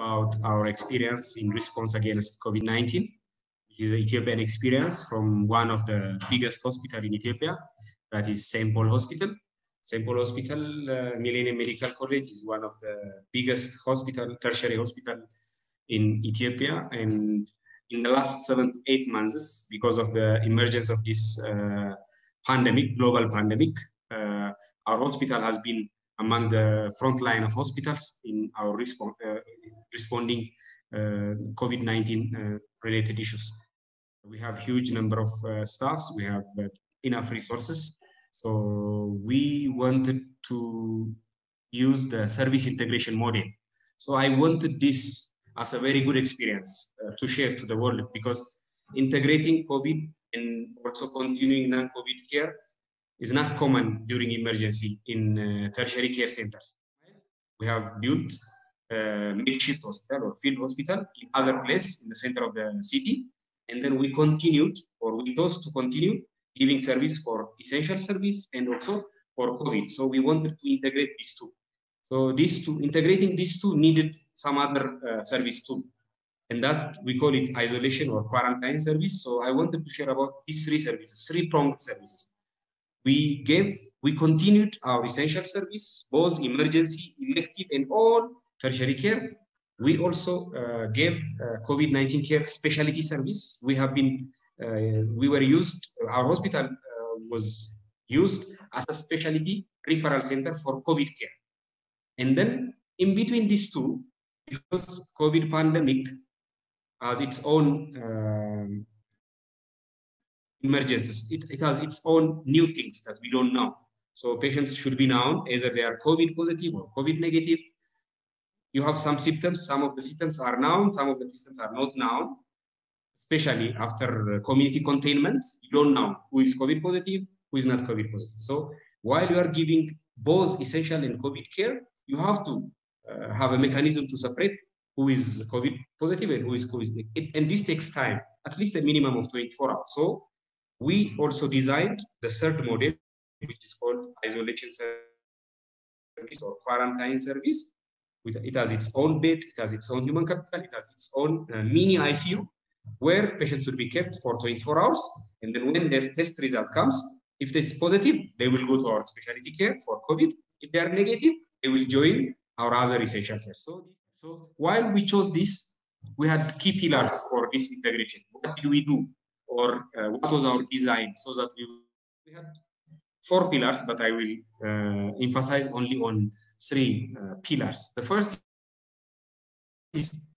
about our experience in response against COVID-19. This is an Ethiopian experience from one of the biggest hospital in Ethiopia, that is St. Paul Hospital. St. Paul Hospital, uh, Millennium Medical College is one of the biggest hospital, tertiary hospital in Ethiopia. And in the last seven eight months, because of the emergence of this uh, pandemic, global pandemic, uh, our hospital has been among the front line of hospitals in our response, uh, responding uh, COVID-19 uh, related issues. We have huge number of staffs. We have enough resources. So we wanted to use the service integration model. So I wanted this as a very good experience uh, to share to the world because integrating COVID and also continuing non-COVID care is not common during emergency in uh, tertiary care centers. We have built a makeshift hospital or field hospital in other place in the center of the city. And then we continued or we chose to continue giving service for essential service and also for COVID. So we wanted to integrate these two. So these two, integrating these two needed some other uh, service too. And that we call it isolation or quarantine service. So I wanted to share about these three services, three pronged services. We gave, we continued our essential service, both emergency, elective, and all tertiary care. We also uh, gave uh, COVID-19 care specialty service. We have been, uh, we were used, our hospital was used as a specialty referral center for COVID care. And then in between these two, because COVID pandemic has its own um, emergencies, it, it has its own new things that we don't know. So patients should be known either they are COVID positive or COVID negative. You have some symptoms, some of the symptoms are known, some of the symptoms are not known, especially after community containment. You don't know who is COVID positive, who is not COVID positive. So while you are giving both essential and COVID care, you have to uh, have a mechanism to separate who is COVID positive and who is COVID. And this takes time, at least a minimum of 24 hours. So we also designed the third model, which is called isolation service or quarantine service. It has its own bed, it has its own human capital, it has its own uh, mini ICU, where patients will be kept for 24 hours. And then when their test result comes, if it's positive, they will go to our specialty care for COVID. If they are negative, they will join our other essential care. So, so while we chose this, we had key pillars for this integration. What did we do? Or uh, what was our design so that we, we had four pillars, but I will uh, emphasize only on three uh, pillars. The first is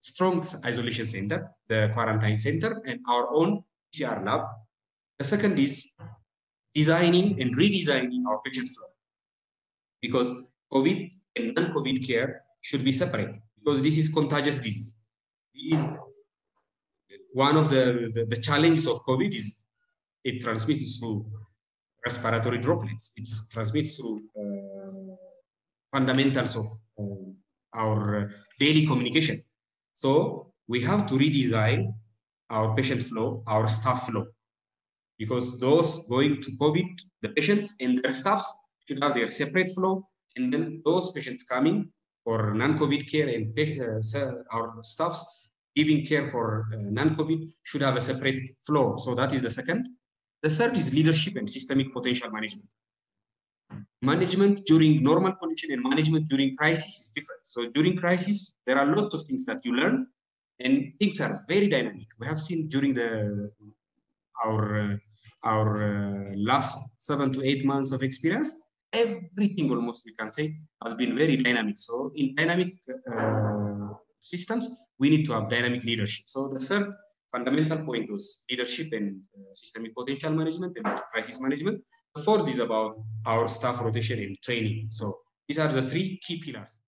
strong isolation center, the quarantine center, and our own PCR lab. The second is designing and redesigning our patient flow because COVID and non-COVID care should be separate because this is contagious disease. This is one of the, the, the challenges of COVID is it transmits through respiratory droplets. It transmits through uh, fundamentals of uh, our daily communication. So we have to redesign our patient flow, our staff flow, because those going to COVID, the patients and their staffs should have their separate flow, and then those patients coming for non-COVID care and uh, our staffs giving care for uh, non-COVID should have a separate flow. So that is the second. The third is leadership and systemic potential management. Management during normal condition and management during crisis is different. So during crisis, there are lots of things that you learn and things are very dynamic. We have seen during the our uh, our uh, last seven to eight months of experience, everything almost we can say has been very dynamic. So in dynamic uh, systems, we need to have dynamic leadership. So the third fundamental point was leadership and uh, systemic potential management and crisis management. The fourth is about our staff rotation and training. So these are the three key pillars.